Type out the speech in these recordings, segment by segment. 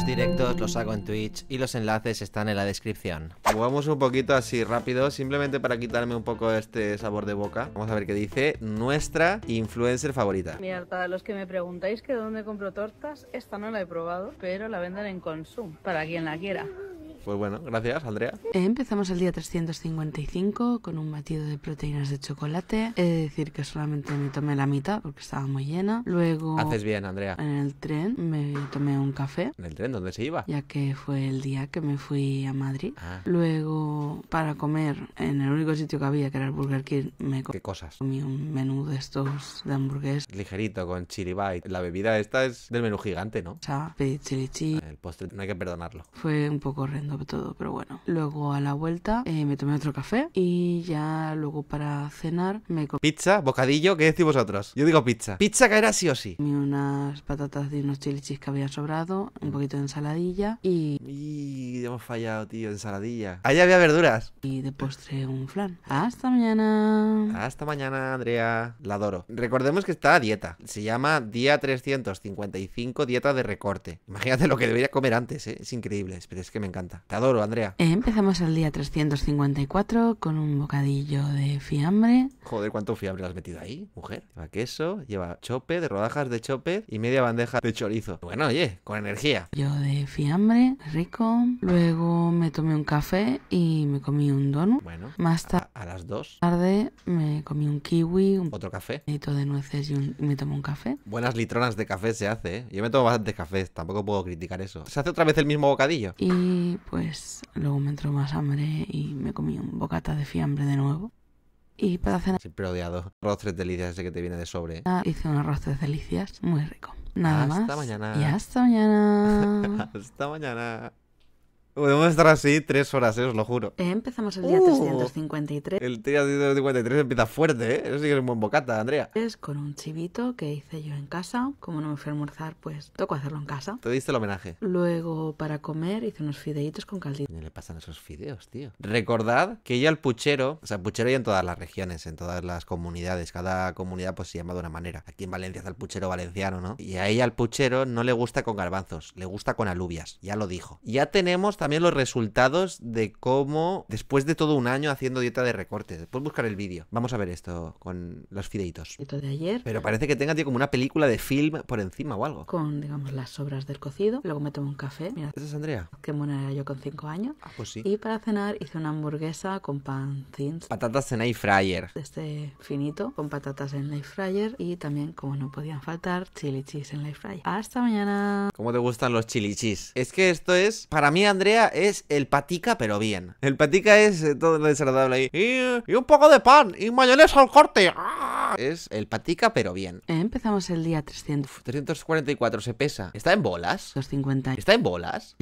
Los directos los hago en Twitch y los enlaces están en la descripción. Jugamos un poquito así rápido, simplemente para quitarme un poco este sabor de boca. Vamos a ver qué dice nuestra influencer favorita. Mirad, para los que me preguntáis que dónde compro tortas, esta no la he probado, pero la venden en Consum, para quien la quiera. Pues bueno, gracias, Andrea. Eh, Empezamos el día 355 con un batido de proteínas de chocolate. He de decir que solamente me tomé la mitad porque estaba muy llena. Luego, Haces bien, Andrea. en el tren, me tomé un café, ¿En el tren dónde se iba? ya que fue el día que me fui a Madrid. Ah, Luego, para comer, en el único sitio que había, que era el Burger King, me qué cosas. comí un menú de estos de hamburguesa, Ligerito, con chili bite. La bebida esta es del menú gigante, ¿no? pedí chili. El postre no hay que perdonarlo. Fue un poco horrendo todo, pero bueno. Luego a la vuelta eh, me tomé otro café y ya luego para cenar me comí Pizza, bocadillo, ¿qué decís vosotros? Yo digo pizza. Pizza caerá sí o sí. unas patatas y unos chili cheese que habían sobrado, un poquito de ensaladilla y, Y hemos fallado, tío, ensaladilla. Ahí había verduras. y de postre un flan. Hasta mañana. Hasta mañana, Andrea. La adoro. Recordemos que está a dieta. Se llama día 355, dieta de recorte. Imagínate lo que debería comer antes, ¿eh? Es increíble. Pero es que me encanta. Te adoro, Andrea. Eh, Empezamos el día 354 con un bocadillo de fiambre. Joder, ¿cuánto fiambre has metido ahí, mujer? Lleva queso, lleva chope, de rodajas de chope y media bandeja de chorizo. Bueno, oye, con energía. Yo de fiambre, rico. Luego me tomé un café y me comí un donut. Bueno, Más a, a las dos, tarde me comí un kiwi, un otro café. poquito de nueces y, un- y me tomé un café. Buenas litronas de café se hace, ¿eh? Yo me tomo bastante café, tampoco puedo criticar eso. ¿Se hace otra vez el mismo bocadillo? Y pues luego me entró más hambre y me comí un bocata de fiambre de nuevo. Y para cenar Siempre odiado. Arroz tres delicias ese que te viene de sobre. ¿eh? hice un arroz de delicias muy rico. Nada Hasta más. mañana. Y hasta mañana. Hasta mañana. Podemos estar así tres horas, ¿eh? os lo juro. Empezamos el día Uh. 353 El día 53 empieza fuerte, ¿eh? Eso sí que es un buen bocata, Andrea. con un chivito que hice yo en casa. Como no me fui a almorzar, pues tocó hacerlo en casa. Te diste el homenaje. Luego para comer hice unos fideitos con caldito. ¿Qué le pasan esos fideos, tío? Recordad que yo al puchero, o sea, puchero hay en todas las regiones, en todas las comunidades. Cada comunidad pues se llama de una manera. Aquí en Valencia está el puchero valenciano, ¿no? Y a ella al puchero no le gusta con garbanzos, le gusta con alubias. Ya lo dijo. Ya tenemos también los resultados de cómo, después de todo un año haciendo dieta de recorte, después buscar el vídeo. Vamos a ver esto con los fideitos. de ayer. Pero parece que tenga, tío, como una película de film por encima o algo. Con, digamos, las sobras del cocido. Luego me tomé un café. Mira, ¿Esa es Andrea? qué buena era yo con 5 años. Ah, pues sí. Y para cenar hice una hamburguesa con pan thins Patatas en air fryer. este finito, con patatas en air fryer y también, como no podían faltar, chili cheese en air fryer. Hasta mañana. ¿Cómo te gustan los chilichis? Es que esto es, para mí, Andrea, es el patica, pero bien. El patica es eh, todo lo desagradable ahí. Y, y un poco de pan, y mayonesa al corte. ¡Ah! Es el patica, pero bien. Empezamos el día 344 se pesa. ¿Está en bolas? 351 ¿Está en bolas?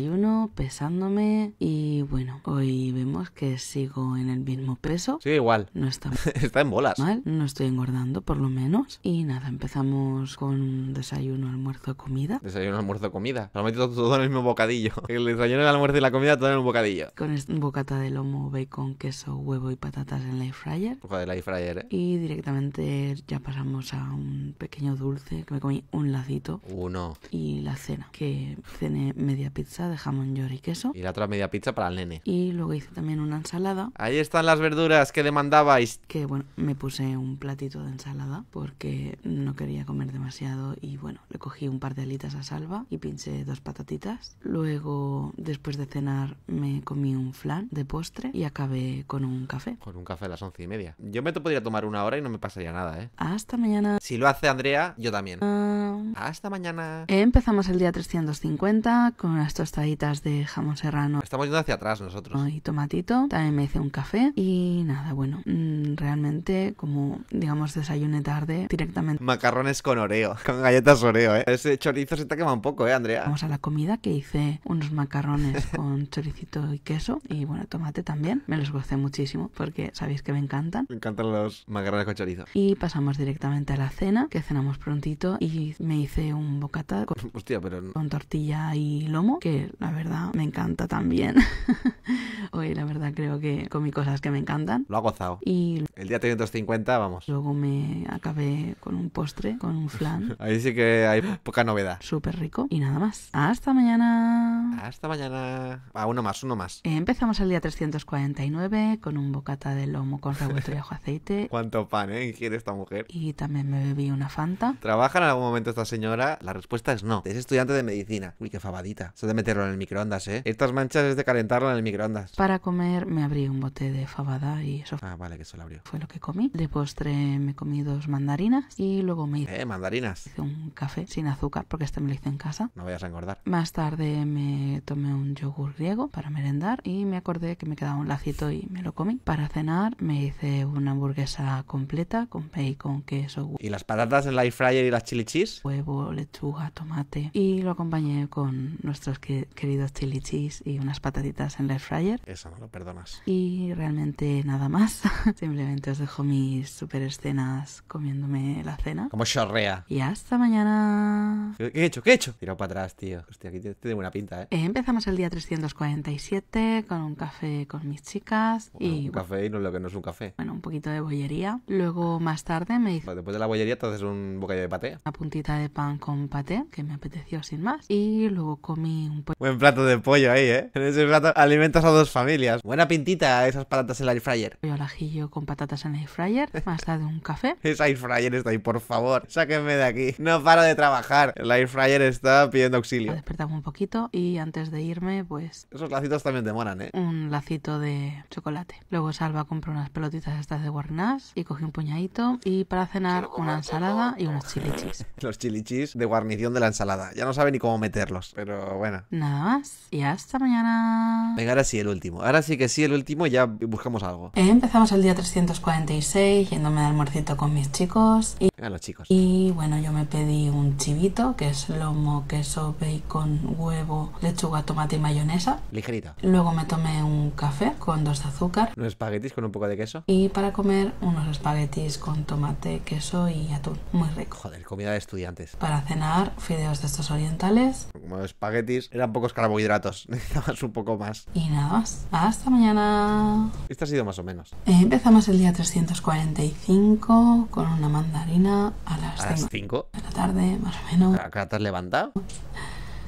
pesándome y bueno, hoy vemos que sigo en el mismo peso. Sí, igual. No está Está en bolas. mal, no estoy engordando por lo menos. Y nada, empezamos con un desayuno, almuerzo, comida. Desayuno, almuerzo, comida. Lo meto todo en el mismo bocadillo. El desayuno, el almuerzo la comida todo en un bocadillo. Con un bocata de lomo, bacon, queso, huevo y patatas en la air fryer. Joder, la air fryer, ¿eh? Y directamente ya pasamos a un pequeño dulce que me comí un lacito. Uno. Y la cena, que cené media pizza de jamón york y queso. Y la otra media pizza para el nene. Y luego hice también una ensalada. Ahí están las verduras que demandabais. Que bueno, me puse un platito de ensalada porque no quería comer demasiado. Y bueno, le cogí un par de alitas a salva y pinché dos patatitas. Luego, después de cenar, me comí un flan de postre y acabé con un café. Con un café a las once y media. Yo me podría tomar una hora y no me pasaría nada, ¿eh? Hasta mañana. Si lo hace Andrea, yo también. Ah. Hasta mañana. Empezamos el día 350 con unas tostaditas de jamón serrano Estamos yendo hacia atrás nosotros. y tomatito. También me hice un café y nada, bueno, mm, realmente como digamos desayuné tarde, directamente Macarrones con oreo. Con galletas oreo, ¿eh? Ese chorizo se te quema un poco, ¿eh, Andrea? vamos a la comida que hice unos macarrones con choricito y queso y bueno, tomate también. Me los gocé muchísimo porque sabéis que me encantan. Me encantan los macarrones con chorizo. Y pasamos directamente a la cena, que cenamos prontito y me hice un bocata con, Hostia, pero no- con tortilla y lomo, que la verdad me encanta también. Hoy la verdad creo que comí cosas que me encantan. lo ha gozado. Y El día 350, vamos. luego me acabé con un postre, con un flan Ahí sí que hay poca novedad. súper rico. Y nada más. Hasta mañana. Hasta mañana. Ah, uno más, uno más. Empezamos el día 349 con un bocata de lomo con revuelto y ajo aceite. ¿Cuánto pan, eh? Ingiere esta mujer. Y también me bebí una Fanta. ¿Trabaja en algún momento esta señora? La respuesta es no. Es estudiante de medicina. Uy, qué fabadita. Eso de meterlo en el microondas, ¿eh? Estas manchas es de calentarlo en el microondas. Para comer me abrí un bote de fabada y eso Ah, vale, que se lo abrió. fue lo que comí. De postre me comí dos mandarinas y luego me hice Eh, mandarinas. un café sin azúcar porque este me lo hice en casa. No vayas a engordar. Más tarde me tomé un yogur griego para merendar y me acordé que me quedaba un lacito y me lo comí. Para cenar me hice una hamburguesa completa con bacon, queso, ¿Y las patatas en la air fryer y las chili cheese? huevo, lechuga, tomate y lo acompañé con nuestros que- queridos chili cheese y unas patatitas en la air fryer. Eso no lo perdonas. Y realmente nada más. Simplemente os dejo mis super escenas comiéndome la cena. Como chorrea. Y hasta mañana. ¿Qué qué he hecho? ¿Qué he hecho? Tira para atrás, tío. Hostia, aquí tiene buena pinta, ¿eh? Eh, Empezamos el día 347 con un café con mis chicas y un café y no lo que no es un café. bueno, un poquito de bollería. Luego más tarde me hice Después de la bollería te haces un bocadillo de paté. una puntita de pan con paté que me apeteció sin más. Y luego comí un pollo Buen plato de pollo ahí, ¿eh? En ese plato alimentas a dos familias. Buena pintita esas patatas en la air fryer. al ajillo con patatas en el air fryer. Más tarde un café. Esa air fryer está ahí, por favor. Sáquenme de aquí. No paro de trabajar. El air fryer está pidiendo auxilio. Despertaba un poquito y antes de irme pues Esos lacitos también demoran, ¿eh? un lacito de chocolate. Luego Salva compró unas pelotitas estas de Guarnás y cogí un puñadito y para cenar una ensalada y unos chili cheese. Los chili cheese de guarnición de la ensalada. Ya no sabe ni cómo meterlos. Pero bueno. Nada más y hasta mañana. Venga, ahora sí, el último. Ahora sí que sí, el último y ya buscamos algo. Eh, Empezamos el día 346 yéndome de almuercito con mis chicos y, Venga, los chicos. y bueno, yo me pedí un chivito que es lomo, queso, bacon, huevo, lechuga, tomate y mayonesa. Ligerito. Luego me tomé un café con dos de azúcar Unos espaguetis con un poco de queso. y para comer unos espaguetis con tomate, queso y atún. Muy rico. Joder, comida de estudiantes. Para cenar, fideos de estos orientales Como espaguetis, eran pocos carbohidratos. Necesitabas un poco más. y nada más. Hasta mañana. Este ha sido más o menos. Eh, Empezamos el día 345 con una mandarina a las A las 5 5. de la tarde, más o menos. ¿A qué te has levantado?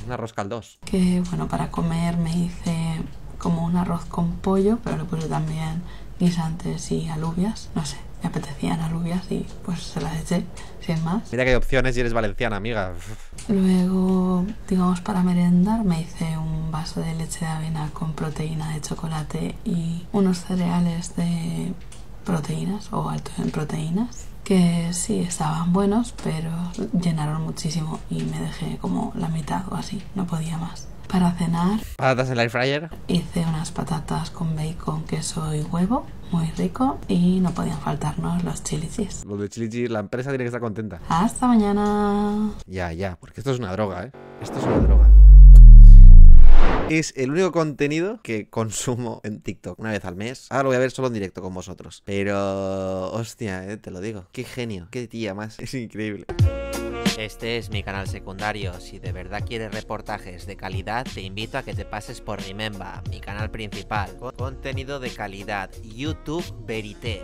Un arroz caldos. Que bueno, para comer me hice como un arroz con pollo, pero le puse también guisantes y alubias. No sé, me apetecían alubias y pues se las eché, sin más. Mira que hay opciones y eres valenciana, amiga. Luego, digamos, para merendar me hice un vaso de leche de avena con proteína de chocolate y unos cereales de proteínas o altos en proteínas que sí estaban buenos, pero llenaron muchísimo y me dejé como la mitad o así, no podía más. Para cenar Patatas en la air fryer. hice unas patatas con bacon, queso y huevo, muy rico, y no podían faltarnos los chili cheese. Los de chili cheese, la empresa tiene que estar contenta. Hasta mañana. Ya, ya, porque esto es una droga, ¿eh? Esto es una droga. Es el único contenido que consumo en TikTok una vez al mes. Ahora lo voy a ver solo en directo con vosotros. Pero, hostia, eh, te lo digo. Qué genio, qué tía más. Es increíble. Este es mi canal secundario. Si de verdad quieres reportajes de calidad, te invito a que te pases por Remember, mi canal principal. Con contenido de calidad. YouTube Verité.